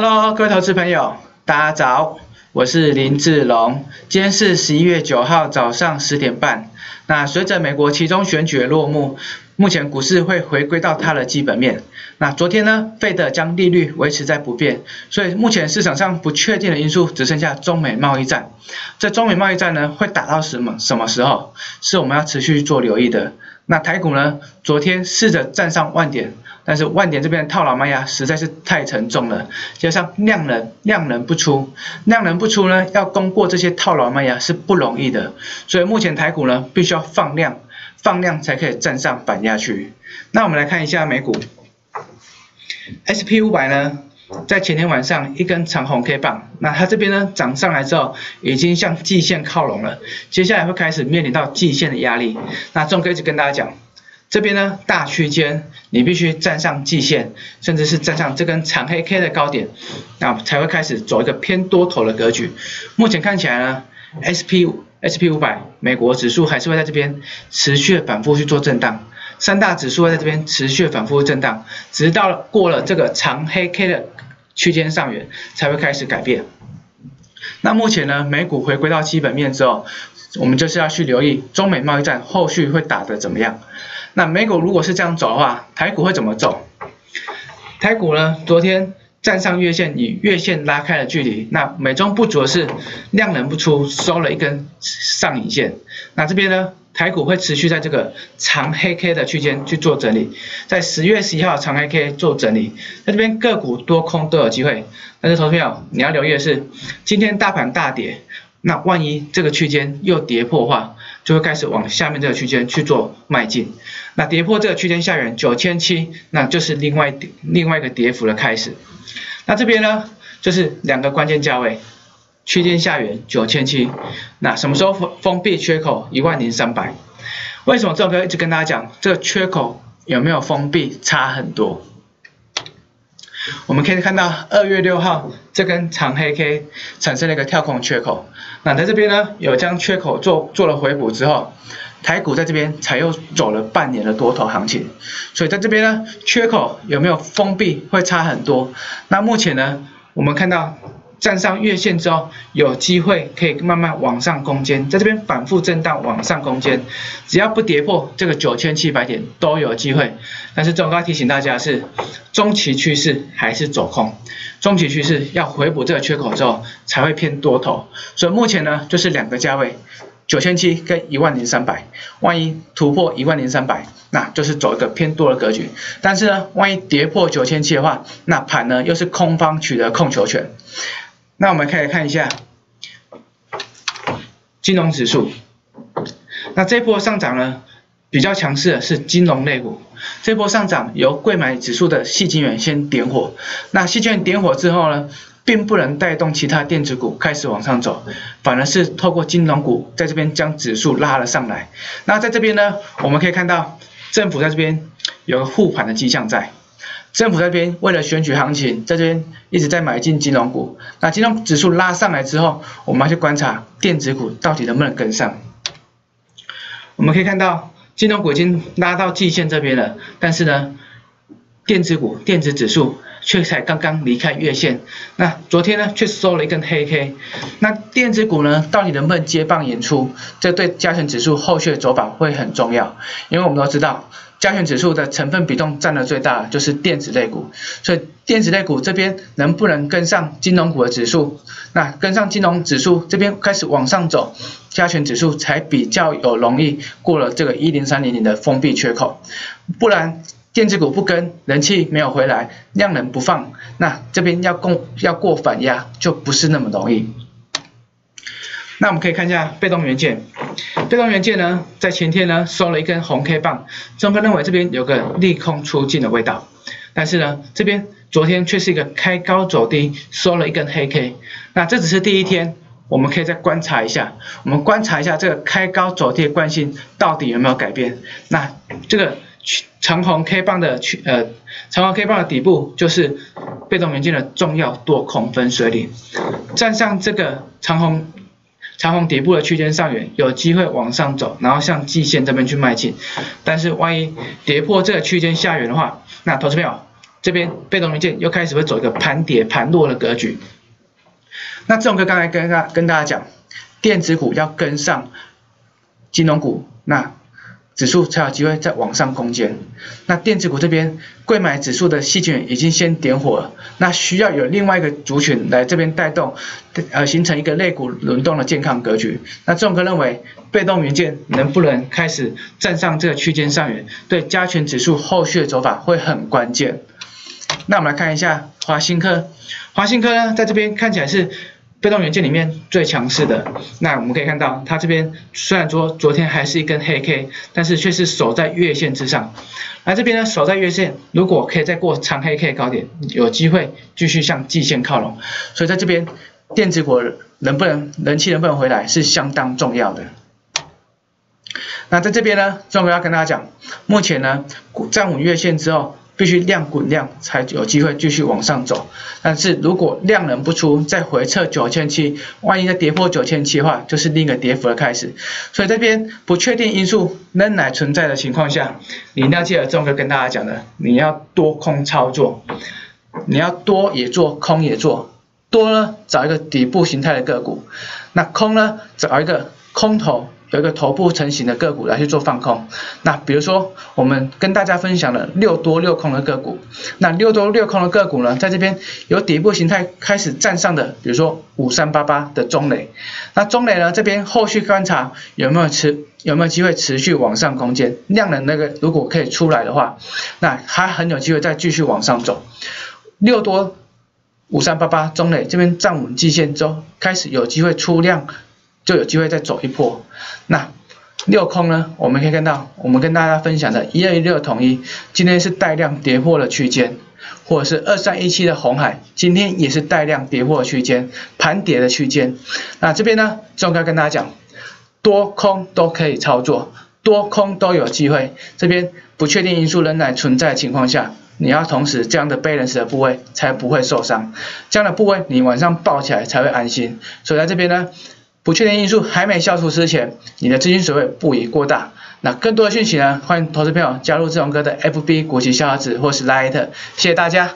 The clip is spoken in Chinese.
Hello，各位投资朋友，大家早，我是林志龙。今天是十一月九号早上十点半。那随着美国其中选举落幕，目前股市会回归到它的基本面。那昨天呢，费德将利率维持在不变，所以目前市场上不确定的因素只剩下中美贸易战。这中美贸易战呢，会打到什么什么时候，是我们要持续做留意的。那台股呢，昨天试着站上万点。但是万点这边套牢卖压实在是太沉重了，加上量能量能不出，量能不出呢，要攻过这些套牢卖压是不容易的，所以目前台股呢必须要放量，放量才可以站上板压区。那我们来看一下美股，S P 五百呢，在前天晚上一根长红 K 棒，那它这边呢涨上来之后，已经向季线靠拢了，接下来会开始面临到季线的压力。那这种可以跟大家讲。这边呢，大区间你必须站上季线，甚至是站上这根长黑 K 的高点，那才会开始走一个偏多头的格局。目前看起来呢，SP SP 五百美国指数还是会在这边持续反复去做震荡，三大指数会在这边持续反复震荡，直到过了这个长黑 K 的区间上缘才会开始改变。那目前呢，美股回归到基本面之后，我们就是要去留意中美贸易战后续会打得怎么样。那美股如果是这样走的话，台股会怎么走？台股呢？昨天站上月线，与月线拉开了距离。那美中不足的是量能不出，收了一根上影线。那这边呢？台股会持续在这个长黑 K 的区间去做整理，在十月十一号长黑 K 做整理，在这边个股多空都有机会。但是投资朋友，你要留意的是，今天大盘大跌。那万一这个区间又跌破的话，就会开始往下面这个区间去做迈进。那跌破这个区间下缘九千七，那就是另外另外一个跌幅的开始。那这边呢，就是两个关键价位，区间下缘九千七。那什么时候封封闭缺口一万零三百？为什么这个一直跟大家讲，这个缺口有没有封闭差很多？我们可以看到二月六号这根长黑 K 产生了一个跳空缺口，那在这边呢有将缺口做做了回补之后，台股在这边才又走了半年的多头行情，所以在这边呢缺口有没有封闭会差很多。那目前呢我们看到。站上月线之后，有机会可以慢慢往上攻坚，在这边反复震荡往上攻坚，只要不跌破这个九千七百点都有机会。但是，总要提醒大家是，中期趋势还是走空，中期趋势要回补这个缺口之后才会偏多头。所以目前呢，就是两个价位，九千七跟一万零三百，万一突破一万零三百，那就是走一个偏多的格局。但是呢，万一跌破九千七的话，那盘呢又是空方取得控球权。那我们可以看一下金融指数，那这波上涨呢比较强势的是金融类股，这波上涨由贵买指数的细金元先点火，那细金元点火之后呢，并不能带动其他电子股开始往上走，反而是透过金融股在这边将指数拉了上来。那在这边呢，我们可以看到政府在这边有个护盘的迹象在。政府这边为了选举行情，在这边一直在买进金融股。那金融指数拉上来之后，我们要去观察电子股到底能不能跟上。我们可以看到金融股已经拉到季线这边了，但是呢，电子股、电子指数却才刚刚离开月线。那昨天呢，却收了一根黑 K。那电子股呢，到底能不能接棒演出？这对加权指数后续的走法会很重要，因为我们都知道。加权指数的成分比重占的最大，就是电子类股，所以电子类股这边能不能跟上金融股的指数？那跟上金融指数这边开始往上走，加权指数才比较有容易过了这个一零三零零的封闭缺口，不然电子股不跟，人气没有回来，量能不放，那这边要供要过反压就不是那么容易。那我们可以看一下被动元件，被动元件呢，在前天呢收了一根红 K 棒，中分认为这边有个利空出尽的味道，但是呢，这边昨天却是一个开高走低，收了一根黑 K，那这只是第一天，我们可以再观察一下，我们观察一下这个开高走低的惯性到底有没有改变，那这个长红 K 棒的去呃长红 K 棒的底部就是被动元件的重要多空分水岭，站上这个长红。长虹底部的区间上缘有机会往上走，然后向季线这边去迈进。但是万一跌破这个区间下缘的话，那投资朋友这边被动元件又开始会走一个盘跌盘落的格局。那这种哥刚才跟大跟大家讲，电子股要跟上金融股，那指数才有机会再往上攻坚。那电子股这边贵买指数的细菌已经先点火了，那需要有另外一个族群来这边带动，呃，形成一个类股轮动的健康格局。那这种哥认为，被动元件能不能开始站上这个区间上缘，对加权指数后续的走法会很关键。那我们来看一下华新科，华新科呢，在这边看起来是。被动元件里面最强势的，那我们可以看到，它这边虽然说昨天还是一根黑 K，但是却是守在月线之上。那这边呢，守在月线，如果可以再过长黑 K 高点，有机会继续向季线靠拢。所以在这边，电子股能不能人气能不能回来，是相当重要的。那在这边呢，钟哥要跟大家讲，目前呢，站稳月线之后。必须量滚量才有机会继续往上走，但是如果量能不出，再回撤九千七，万一再跌破九千七的话，就是另一个跌幅的开始。所以这边不确定因素仍然存在的情况下，你一定要记得钟哥跟大家讲的，你要多空操作，你要多也做，空也做，多呢找一个底部形态的个股，那空呢找一个空头。有一个头部成型的个股来去做放空，那比如说我们跟大家分享了六多六空的个股，那六多六空的个股呢，在这边有底部形态开始站上的，比如说五三八八的中磊，那中磊呢这边后续观察有没有持有没有机会持续往上攻坚，量能那个如果可以出来的话，那还很有机会再继续往上走，六多五三八八中磊这边站稳季线之后，开始有机会出量。就有机会再走一波。那六空呢？我们可以看到，我们跟大家分享的一二一六统一，今天是带量跌破了区间，或者是二三一七的红海，今天也是带量跌破区间，盘跌的区间。那这边呢，钟哥跟大家讲，多空都可以操作，多空都有机会。这边不确定因素仍然存在的情况下，你要同时这样的背人时的部位才不会受伤，这样的部位你晚上抱起来才会安心。所以在这边呢。不确定因素还没消除之前，你的资金水位不宜过大。那更多的讯息呢？欢迎投资朋友加入志龙哥的 FB 国际消耗子或是 Light，谢谢大家。